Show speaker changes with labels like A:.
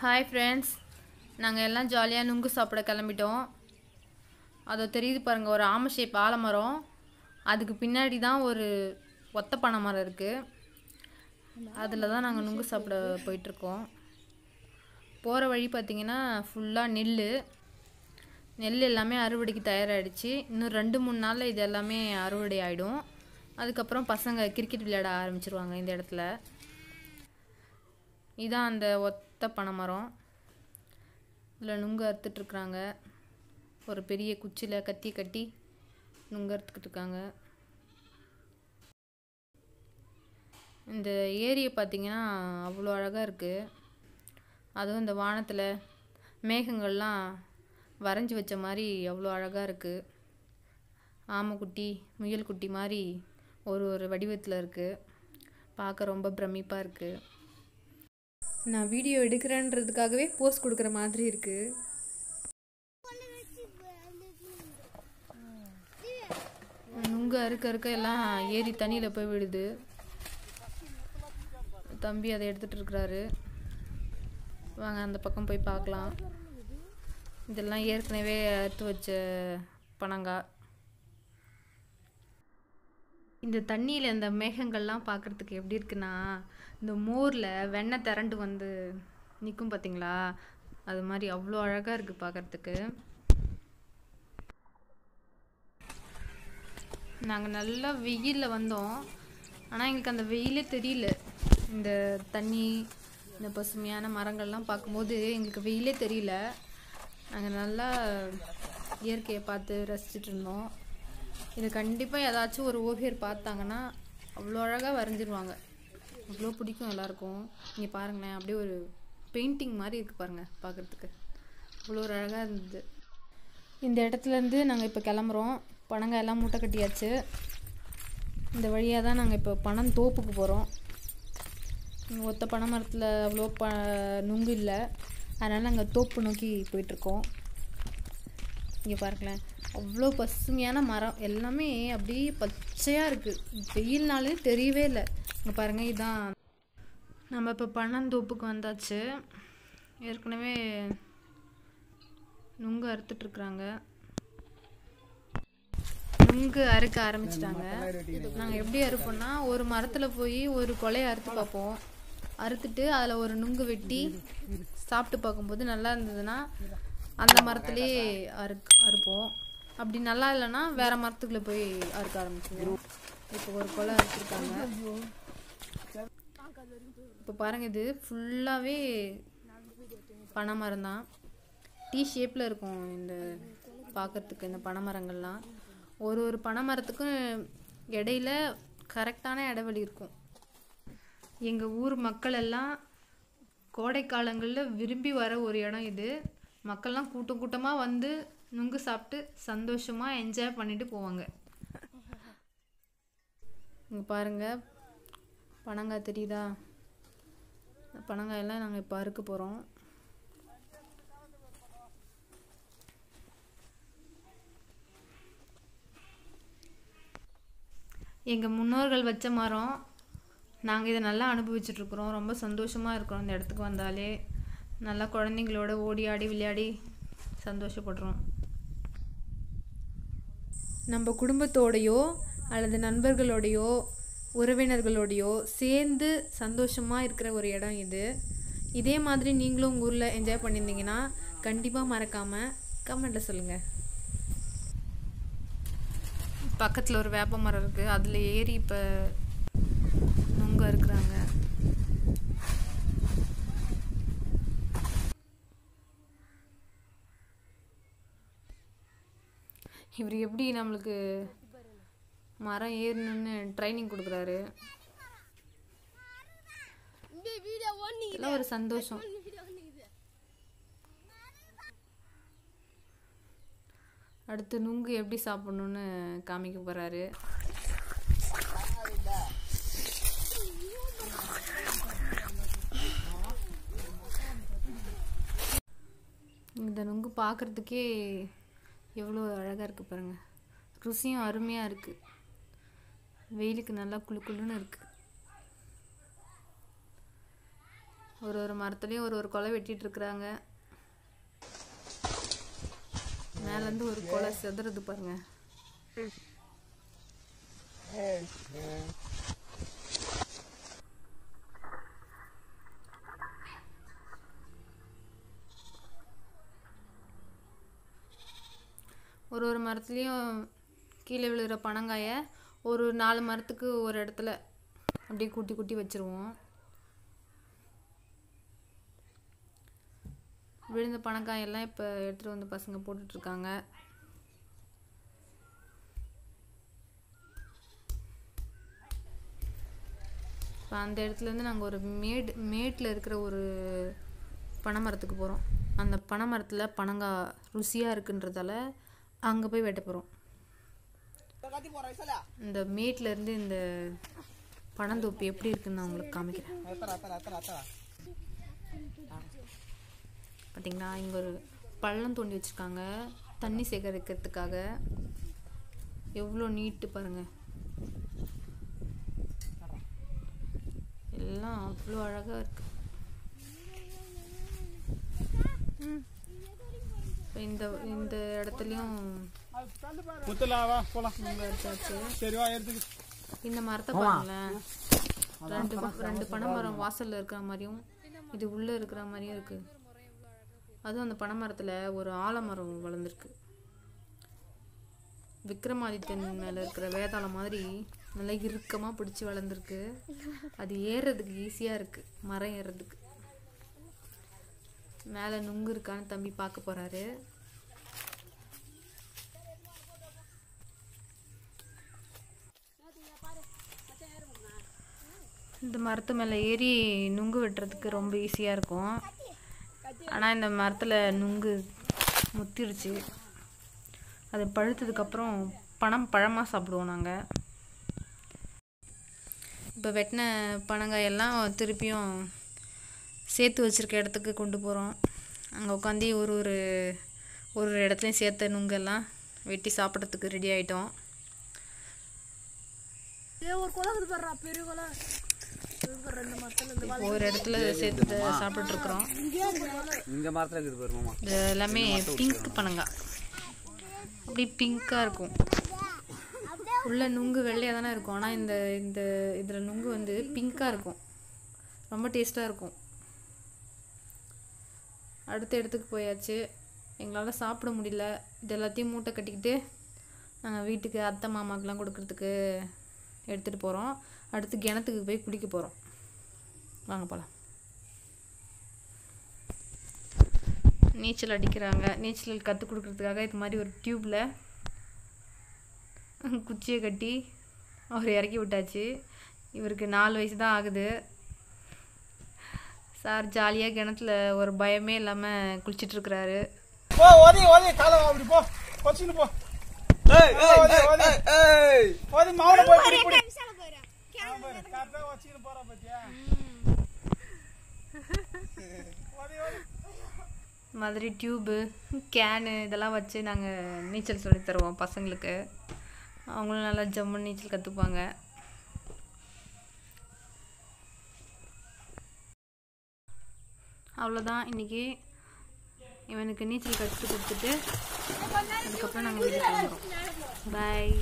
A: Hi friends நாங்கள் எல்லாம் ஜாலியாக நுங்கு சாப்பிட கிளம்பிட்டோம். அதை தெரியுது பாருங்கள் ஒரு ஆம ஷேப் ஆலமரம் அதுக்கு பின்னாடி தான் ஒரு ஒத்த பனை மரம் இருக்குது அதில் தான் நாங்கள் நுங்கு சாப்பிட போயிட்டுருக்கோம். போகிற வழி பார்த்திங்கன்னா ஃபுல்லாக நெல் நெல் எல்லாமே அறுவடைக்கு தயாராகிடுச்சு இன்னும் ரெண்டு மூணு நாளில் இது எல்லாமே அறுவடை ஆகிடும் அதுக்கப்புறம் பசங்க கிரிக்கெட் விளையாட ஆரம்பிச்சிருவாங்க இந்த இடத்துல. இதான் அந்த ஒத்த பனை மரம். இதில் நுங்கு அறுத்துட்ருக்குறாங்க ஒரு பெரிய குச்சியில் கத்தி கட்டி நுங்கு அறுத்துக்கிட்டு இருக்காங்க. இந்த ஏரியை பார்த்திங்கன்னா அவ்வளோ அழகாக இருக்குது அதுவும் இந்த வானத்தில் மேகங்கள்லாம் வரைஞ்சி வச்ச மாதிரி அவ்வளோ அழகாக இருக்குது ஆமைக்குட்டி முயல் குட்டி மாதிரி ஒரு ஒரு வடிவத்தில் இருக்குது பார்க்க ரொம்ப பிரமிப்பாக இருக்குது நான் வீடியோ எடுக்கிறேன்றதுக்காகவே போஸ்ட் கொடுக்குற மாதிரி இருக்கு. நுங்கு அறுக்க அறுக்க எல்லாம் ஏறி தண்ணியில் போய் விடுது தம்பி அதை எடுத்துட்டு இருக்கிறாரு. வாங்க அந்த பக்கம் போய் பார்க்கலாம். இதெல்லாம் ஏற்கனவே அறுத்து வச்ச பனங்காய் இந்த தண்ணியில் இந்த மேகங்கள்லாம் பார்க்குறதுக்கு எப்படி இருக்குன்னா இந்த மோரில் வெண்ணெய் திரண்டு வந்து நிற்கும் பார்த்தீங்களா அது மாதிரி அவ்வளோ அழகாக இருக்குது பார்க்குறதுக்கு. நாங்கள் நல்லா வெயிலில் வந்தோம். ஆனால் எங்களுக்கு அந்த வெயிலே தெரியல. இந்த தண்ணி இந்த பசுமையான மரங்கள்லாம் பார்க்கும்போது எங்களுக்கு வெயிலே தெரியல. நாங்கள் நல்லா இயற்கையை பார்த்து ரசிச்சிட்டு இருந்தோம். இது கண்டிப்பாக ஏதாச்சும் ஒரு ஓவியர் பார்த்தாங்கன்னா அவ்வளோ அழகாக வரைஞ்சிருவாங்க. அவ்வளோ பிடிக்கும் எல்லாருக்கும். நீங்கள் பாருங்களேன் அப்படியே ஒரு பெயிண்டிங் மாதிரி இருக்குது பாருங்கள் பார்க்குறதுக்கு. அவ்வளோ ஒரு அழகாக இருந்தது. இந்த இடத்துலேருந்து நாங்கள் இப்போ கிளம்புறோம். பனங்காய் எல்லாம் மூட்டை கட்டியாச்சு. இந்த வழியாக தான் நாங்கள் இப்போ பணம் தோப்புக்கு போகிறோம் ஒத்த பனை மரத்தில் அவ்வளோ ப நுங்கு இல்லை. அதனால் நாங்கள் தோப்பு நோக்கி போயிட்டுருக்கோம் இங்கே பாருங்களேன். அவ்வளோ பசுமையான மரம். எல்லாமே அப்படியே பச்சையாக இருக்குது வெயில்னாலே தெரியவே இல்லை. இங்கே பாருங்கள் இதான். நம்ம இப்போ பனந்தோப்புக்கு வந்தாச்சு. ஏற்கனவே நுங்கு அறுத்துட்ருக்குறாங்க நுங்கு அறுக்க ஆரம்பிச்சிட்டாங்க. நாங்கள் எப்படி அறுப்போம்னா ஒரு மரத்தில் போய் ஒரு கொலையை அறுத்து பார்ப்போம். அறுத்துட்டு அதில் ஒரு நுங்கு வெட்டி சாப்பிட்டு பார்க்கும்போது நல்லா இருந்ததுன்னா அந்த மரத்துலேயே அறு அறுப்போம். அப்படி நல்லா இல்லைன்னா வேற மரத்துக்குள்ள போய் அறுக்க ஆரம்பிச்சிடுவோம் இப்போ ஒரு கொலை அறுத்துருக்காங்க. இப்போ பாருங்க இது ஃபுல்லாகவே பனை மரம் தான் டீ ஷேப்பில் இருக்கும் இந்த பார்க்கறதுக்கு இந்த பனை மரங்கள்லாம். ஒரு ஒரு பனை மரத்துக்கும் இடையில கரெக்டான இடைவெளி இருக்கும். எங்கள் ஊர் மக்கள் எல்லாம் கோடை காலங்களில் விரும்பி வர ஒரு இடம் இது. மக்கள்லாம் கூட்டம் கூட்டமாக வந்து நுங்கு சாப்பிட்டு சந்தோஷமாக என்ஜாய் பண்ணிட்டு போவாங்க. இங்கே பாருங்கள் பனங்காய் தெரியுதா? பனங்காயெல்லாம் நாங்கள் இப்போ அறுக்க போகிறோம் எங்கள் முன்னோர்கள் வச்ச மரம் நாங்கள் இதை நல்லா அனுபவிச்சுட்ருக்குறோம் ரொம்ப சந்தோஷமாக இருக்கிறோம் இந்த இடத்துக்கு வந்தாலே. நல்லா குழந்தைங்களோட ஓடி ஆடி விளையாடி சந்தோஷப்படுறோம். நம்ம குடும்பத்தோடையோ அல்லது நண்பர்களோடையோ உறவினர்களோடையோ சேர்ந்து சந்தோஷமாக இருக்கிற ஒரு இடம் இது. இதே மாதிரி நீங்களும் உங்கள் ஊரில் என்ஜாய் பண்ணியிருந்தீங்கன்னா கண்டிப்பாக மறக்காமல் கமெண்ட்டில் சொல்லுங்கள் பக்கத்தில் ஒரு வேப்ப மரம் இருக்குது அதில் ஏறி இப்போ நுங்க இருக்கிறாங்க. இவர் எப்படி நம்மளுக்கு மரம் ஏறணும்னு ட்ரைனிங் கொடுக்குறாரு? இதெல்லாம் ஒரு சந்தோஷம். அடுத்து நுங்கு எப்படி சாப்பிடணும்னு காமிக்க போகிறாரு இந்த நுங்கு பார்க்குறதுக்கே எவ்வளோ அழகாக இருக்குது பாருங்கள் ருசியும் அருமையாக இருக்குது வெயிலுக்கு நல்லா குளு குளுன்னு இருக்குது ஒரு ஒரு மரத்துலேயும் ஒரு ஒரு கொலை வெட்டிகிட்ருக்குறாங்க இருக்கிறாங்க. மேலேருந்து ஒரு கொலை செதுறது பாருங்க. ஒரு ஒரு மரத்துலேயும் கீழே விழுகிற பனங்காயை ஒரு நாலு மரத்துக்கு ஒரு இடத்துல அப்படியே கூட்டி கூட்டி வச்சிருவோம். விழுந்த பனங்காயெல்லாம் இப்போ எடுத்துகிட்டு வந்து பசங்க போட்டுட்ருக்காங்க. இப்போ அந்த இடத்துலேருந்து நாங்கள் ஒரு மேடு மேட்டில் இருக்கிற ஒரு பனைமரத்துக்கு போகிறோம் அந்த பனைமரத்தில் பனங்காய் ருசியாக இருக்குன்றதால அங்கே போய் வெட்ட போகிறோம் இந்த மேட்ல இருந்து இந்த பனந்தோப்பு எப்படி இருக்குன்னு நான் உங்களுக்கு காமிக்கிறேன். பார்த்தீங்களா இங்கே ஒரு பள்ளம் தோண்டி வச்சுருக்காங்க. தண்ணி சேகரிக்கிறதுக்காக. எவ்வளோ நீட்டு பாருங்க. எல்லாம் அவ்வளோ அழகாக இருக்கு. இப்போ இந்த இந்த இடத்துலையும் இந்த மரத்தை பாருங்களேன். ரெண்டு ரெண்டு பனை மரம் வாசல்ல இருக்கிற மாதிரியும் இது உள்ள இருக்கிற மாதிரியும் இருக்கு. அதுவும் அந்த பனை மரத்துல ஒரு ஆலமரம் வளர்ந்துருக்கு. விக்ரமாதித்தன் மேல இருக்கிற வேதாளம் மாதிரி நல்லா இறுக்கமா பிடிச்சு வளர்ந்துருக்கு. அது ஏறுறதுக்கு ஈஸியா இருக்கு. மரம் ஏறுறதுக்கு. மேலே நுங்கு இருக்கான்னு தம்பி பார்க்க போகிறாரு இந்த மரத்து மேலே ஏறி நுங்கு வெட்டுறதுக்கு ரொம்ப ஈஸியாக இருக்கும். ஆனால் இந்த மரத்தில் நுங்கு முத்திருச்சு. அது பழுத்ததுக்கப்புறம் பணம் பழமாக சாப்பிடுவோம் நாங்கள் இப்போ வெட்டின பனங்காயெல்லாம் திருப்பியும் சேர்த்து வச்சுருக்க இடத்துக்கு கொண்டு போகிறோம் அங்கே உட்காந்து ஒரு ஒரு ஒரு ஒரு இடத்துலையும் சேர்த்த நுங்கெல்லாம் வெட்டி சாப்பிட்றதுக்கு ரெடி ஆகிட்டோம்
B: ஒரு
A: இடத்துல சேர்த்து
C: மாமா.
A: இது எல்லாமே பிங்க் பனங்காய் அப்படி பிங்க்காக இருக்கும். உள்ள நுங்கு வெள்ளையாக தானே இருக்கும். ஆனால் இந்த இந்த இதில் நுங்கு வந்து பிங்க்காக இருக்கும். ரொம்ப டேஸ்ட்டாக இருக்கும். அடுத்த இடத்துக்கு போயாச்சு. எங்களால் சாப்பிட முடியல. இது எல்லாத்தையும் மூட்டை கட்டிக்கிட்டு நாங்கள் வீட்டுக்கு அத்தை மாமாக்கெலாம் கொடுக்கறதுக்கு எடுத்துகிட்டு போகிறோம் அடுத்து கிணத்துக்கு போய் குளிக்க போகிறோம் வாங்க போகலாம் நீச்சல் அடிக்கிறாங்க. நீச்சல் கற்றுக் கொடுக்குறதுக்காக இது மாதிரி ஒரு டியூப்பில் குச்சியை கட்டி அவர் இறக்கி விட்டாச்சு. இவருக்கு நாலு வயசு தான் ஆகுது. சார் ஜாலியாக கிணத்துல ஒரு பயமே இல்லாமல் குளிச்சிட்ருக்கிறாரு.
D: போ ஓதி ஓதி காலை வா, அப்படி போ. கொச்சின்னு போ. ஓதி ஓதி. ஓதி மௌன போய் பிடி பிடி கரெக்டா வச்சுக்கின்னு போறா பாத்தியா? ஓதி ஓதி.
A: மாதிரி டியூபு கேனு இதெல்லாம் வச்சு நாங்கள் நீச்சல் சொல்லித் தருவோம் பசங்களுக்கு. அவங்களும் நல்லா ஜம்முன்னு நீச்சல் கற்றுப்பாங்க அவ்வளோதான். இன்னைக்கு இவனுக்கு நீச்சல் கற்றுக் கொடுத்துட்டு அதுக்கப்புறம் நாங்கள் வீட்டுக்கு கிளம்புறோம் பாய்